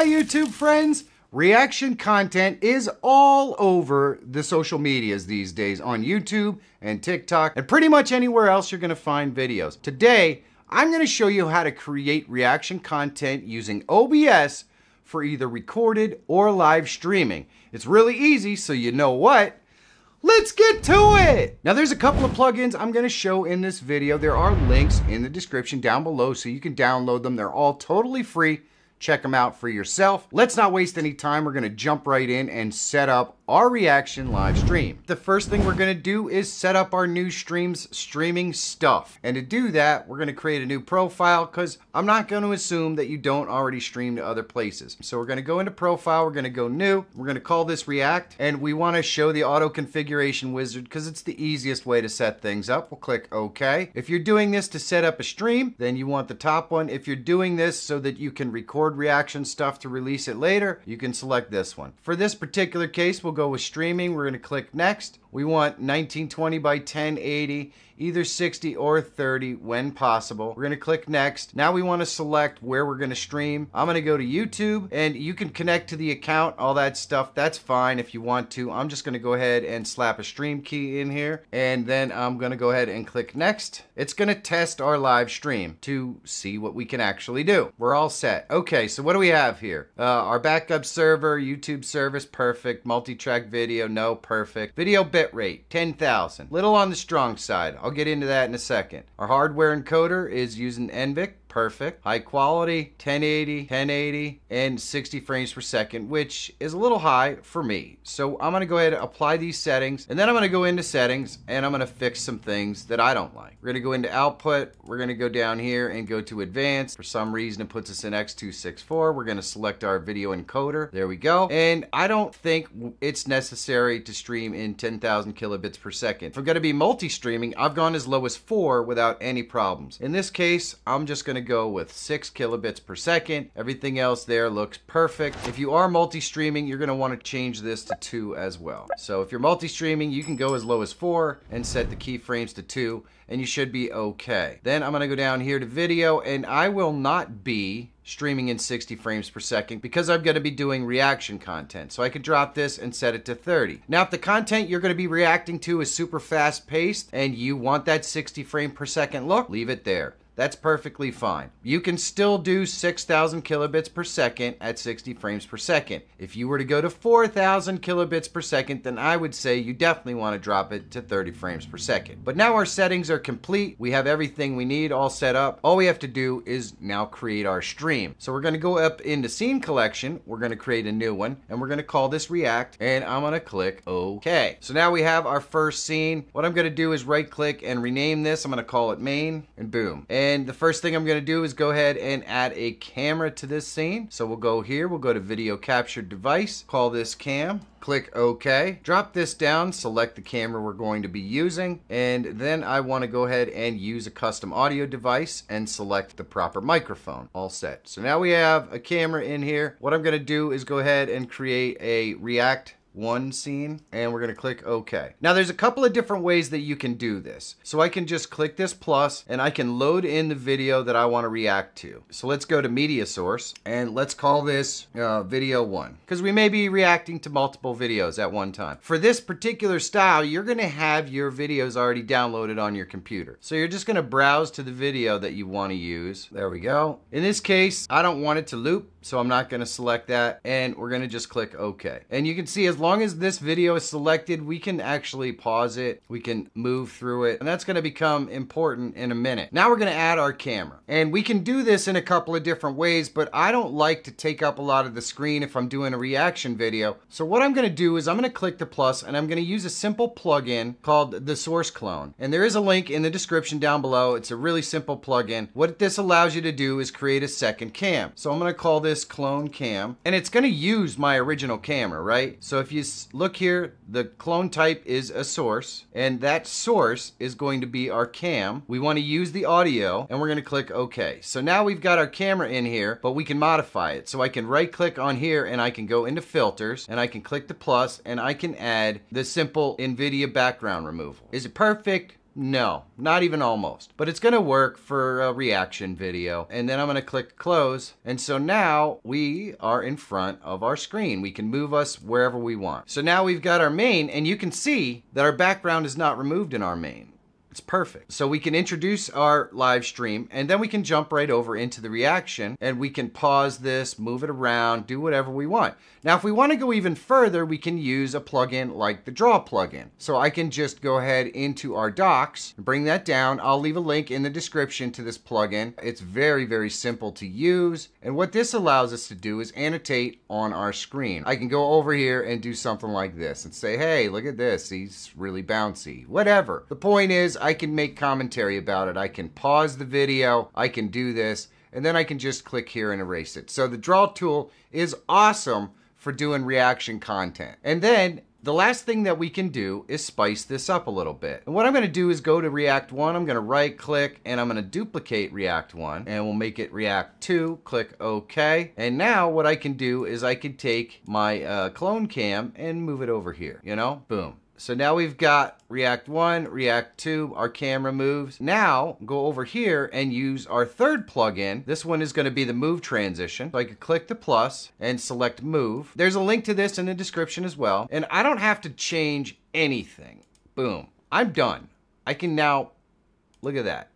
my YouTube friends. Reaction content is all over the social medias these days on YouTube and TikTok and pretty much anywhere else you're gonna find videos. Today, I'm gonna show you how to create reaction content using OBS for either recorded or live streaming. It's really easy, so you know what? Let's get to it! Now there's a couple of plugins I'm gonna show in this video. There are links in the description down below so you can download them. They're all totally free Check them out for yourself. Let's not waste any time. We're going to jump right in and set up our reaction live stream. The first thing we're going to do is set up our new streams streaming stuff. And to do that, we're going to create a new profile because I'm not going to assume that you don't already stream to other places. So we're going to go into profile. We're going to go new. We're going to call this React. And we want to show the auto configuration wizard because it's the easiest way to set things up. We'll click OK. If you're doing this to set up a stream, then you want the top one. If you're doing this so that you can record reaction stuff to release it later, you can select this one. For this particular case, we'll go with streaming. We're going to click next. We want 1920 by 1080, either 60 or 30 when possible. We're gonna click next. Now we wanna select where we're gonna stream. I'm gonna go to YouTube and you can connect to the account, all that stuff. That's fine if you want to. I'm just gonna go ahead and slap a stream key in here and then I'm gonna go ahead and click next. It's gonna test our live stream to see what we can actually do. We're all set. Okay, so what do we have here? Uh, our backup server, YouTube service, perfect. Multi-track video, no, perfect. Video bit rate, 10,000. Little on the strong side. I'll get into that in a second. Our hardware encoder is using NVENC perfect. High quality, 1080, 1080, and 60 frames per second, which is a little high for me. So I'm gonna go ahead and apply these settings, and then I'm gonna go into settings, and I'm gonna fix some things that I don't like. We're gonna go into output, we're gonna go down here and go to advanced. For some reason, it puts us in X264. We're gonna select our video encoder. There we go. And I don't think it's necessary to stream in 10,000 kilobits per second. If I'm gonna be multi-streaming, I've gone as low as four without any problems. In this case, I'm just gonna to go with 6 kilobits per second. Everything else there looks perfect. If you are multi-streaming, you're going to want to change this to 2 as well. So if you're multi-streaming, you can go as low as 4 and set the keyframes to 2 and you should be okay. Then I'm going to go down here to video and I will not be streaming in 60 frames per second because I'm going to be doing reaction content. So I could drop this and set it to 30. Now, if the content you're going to be reacting to is super fast paced and you want that 60 frame per second look, leave it there. That's perfectly fine. You can still do 6,000 kilobits per second at 60 frames per second. If you were to go to 4,000 kilobits per second, then I would say you definitely want to drop it to 30 frames per second. But now our settings are complete. We have everything we need all set up. All we have to do is now create our stream. So we're going to go up into scene collection. We're going to create a new one and we're going to call this react and I'm going to click OK. So now we have our first scene. What I'm going to do is right click and rename this. I'm going to call it main and boom. And and the first thing I'm going to do is go ahead and add a camera to this scene. So we'll go here, we'll go to video capture device, call this cam, click OK. Drop this down, select the camera we're going to be using, and then I want to go ahead and use a custom audio device and select the proper microphone. All set. So now we have a camera in here. What I'm going to do is go ahead and create a React one scene and we're going to click OK. Now there's a couple of different ways that you can do this. So I can just click this plus and I can load in the video that I want to react to. So let's go to media source and let's call this uh, video one because we may be reacting to multiple videos at one time. For this particular style, you're going to have your videos already downloaded on your computer. So you're just going to browse to the video that you want to use. There we go. In this case, I don't want it to loop, so I'm not going to select that and we're going to just click OK. And you can see as long as this video is selected, we can actually pause it. We can move through it. And that's going to become important in a minute. Now we're going to add our camera. And we can do this in a couple of different ways, but I don't like to take up a lot of the screen if I'm doing a reaction video. So what I'm going to do is I'm going to click the plus and I'm going to use a simple plugin called the Source Clone. And there is a link in the description down below. It's a really simple plugin. What this allows you to do is create a second cam. So I'm going to call this This clone Cam. And it's going to use my original camera, right? So if you look here, the clone type is a source, and that source is going to be our cam. We want to use the audio, and we're going to click OK. So now we've got our camera in here, but we can modify it. So I can right click on here, and I can go into filters, and I can click the plus, and I can add the simple NVIDIA background removal. Is it perfect? No, not even almost. But it's gonna work for a reaction video. And then I'm gonna click close. And so now we are in front of our screen. We can move us wherever we want. So now we've got our main and you can see that our background is not removed in our main. It's perfect. So we can introduce our live stream and then we can jump right over into the reaction and we can pause this, move it around, do whatever we want. Now, if we want to go even further, we can use a plugin like the Draw plugin. So I can just go ahead into our docs, and bring that down. I'll leave a link in the description to this plugin. It's very, very simple to use. And what this allows us to do is annotate on our screen. I can go over here and do something like this and say, hey, look at this. He's really bouncy. Whatever. The point is, I can make commentary about it. I can pause the video. I can do this. And then I can just click here and erase it. So the draw tool is awesome for doing reaction content. And then the last thing that we can do is spice this up a little bit. And what I'm going to do is go to React 1, I'm going to right click and I'm going to duplicate React 1 and we'll make it React 2, click OK. And now what I can do is I can take my uh, clone cam and move it over here, you know, boom. So now we've got React 1, React 2, our camera moves. Now go over here and use our third plugin. This one is going to be the move transition. So I could click the plus and select move. There's a link to this in the description as well. And I don't have to change anything. Boom. I'm done. I can now, look at that.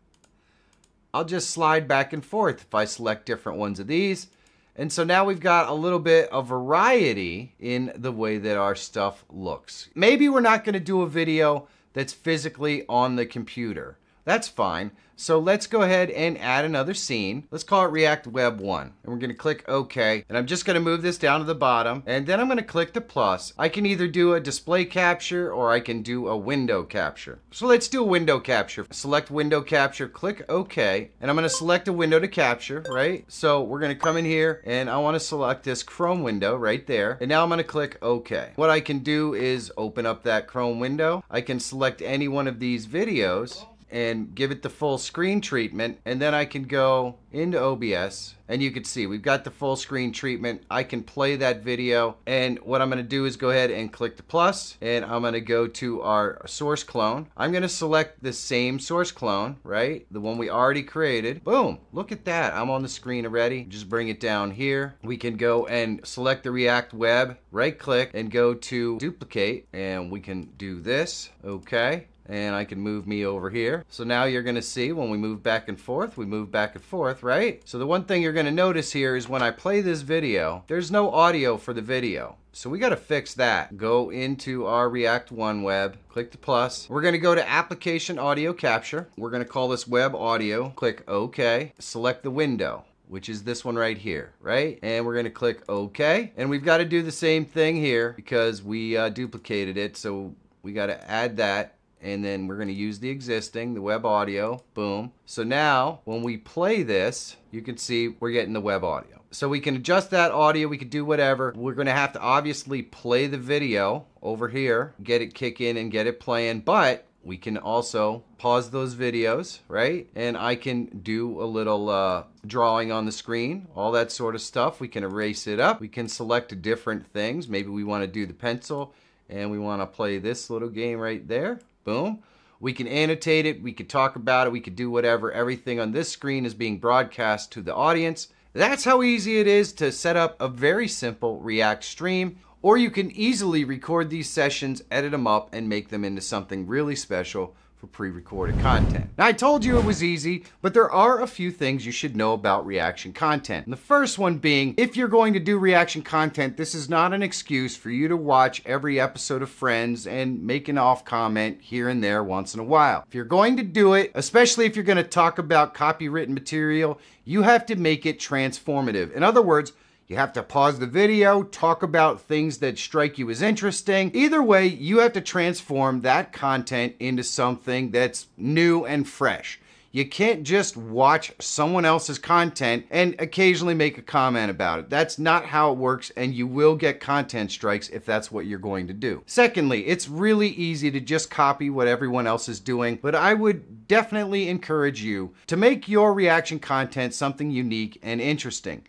I'll just slide back and forth if I select different ones of these. And so now we've got a little bit of variety in the way that our stuff looks. Maybe we're not going to do a video that's physically on the computer. That's fine. So let's go ahead and add another scene. Let's call it React Web 1. And we're going to click OK. And I'm just going to move this down to the bottom. And then I'm going to click the plus. I can either do a display capture or I can do a window capture. So let's do a window capture. Select window capture, click OK. And I'm going to select a window to capture, right? So we're going to come in here and I want to select this Chrome window right there. And now I'm going to click OK. What I can do is open up that Chrome window. I can select any one of these videos and give it the full screen treatment and then I can go into OBS and you can see we've got the full screen treatment. I can play that video and what I'm going to do is go ahead and click the plus and I'm going to go to our source clone. I'm going to select the same source clone, right? The one we already created. Boom, look at that. I'm on the screen already. Just bring it down here. We can go and select the React Web, right click and go to duplicate and we can do this, okay? And I can move me over here. So now you're going to see when we move back and forth, we move back and forth, right? So the one thing you're going to notice here is when I play this video, there's no audio for the video. So we got to fix that. Go into our React One web, click the plus. We're going to go to application audio capture. We're going to call this web audio. Click OK. Select the window which is this one right here, right? And we're going to click OK. And we've got to do the same thing here because we uh, duplicated it. So we got to add that and then we're going to use the existing, the web audio, boom. So now when we play this, you can see we're getting the web audio. So we can adjust that audio, we can do whatever. We're going to have to obviously play the video over here, get it kick in and get it playing, but we can also pause those videos, right? And I can do a little uh, drawing on the screen, all that sort of stuff. We can erase it up. We can select different things. Maybe we want to do the pencil and we want to play this little game right there. Boom. We can annotate it, we could talk about it, we could do whatever. Everything on this screen is being broadcast to the audience. That's how easy it is to set up a very simple React stream. Or you can easily record these sessions, edit them up, and make them into something really special for pre-recorded content. Now I told you it was easy, but there are a few things you should know about reaction content. And the first one being, if you're going to do reaction content, this is not an excuse for you to watch every episode of Friends and make an off comment here and there once in a while. If you're going to do it, especially if you're going to talk about copywritten material, you have to make it transformative. In other words, you have to pause the video, talk about things that strike you as interesting. Either way, you have to transform that content into something that's new and fresh. You can't just watch someone else's content and occasionally make a comment about it. That's not how it works, and you will get content strikes if that's what you're going to do. Secondly, it's really easy to just copy what everyone else is doing, but I would definitely encourage you to make your reaction content something unique and interesting.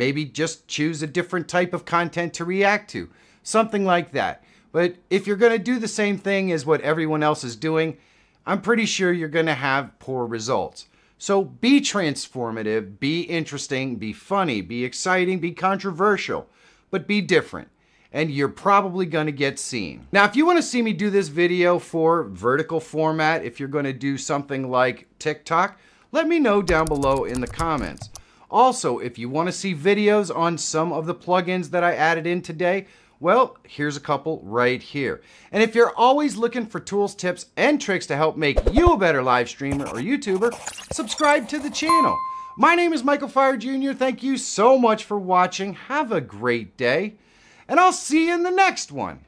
Maybe just choose a different type of content to react to, something like that. But if you're going to do the same thing as what everyone else is doing, I'm pretty sure you're going to have poor results. So be transformative, be interesting, be funny, be exciting, be controversial, but be different. And you're probably going to get seen. Now, if you want to see me do this video for vertical format, if you're going to do something like TikTok, let me know down below in the comments. Also, if you want to see videos on some of the plugins that I added in today, well, here's a couple right here. And if you're always looking for tools, tips, and tricks to help make you a better live streamer or YouTuber, subscribe to the channel. My name is Michael Feyrer Jr. Thank you so much for watching. Have a great day, and I'll see you in the next one.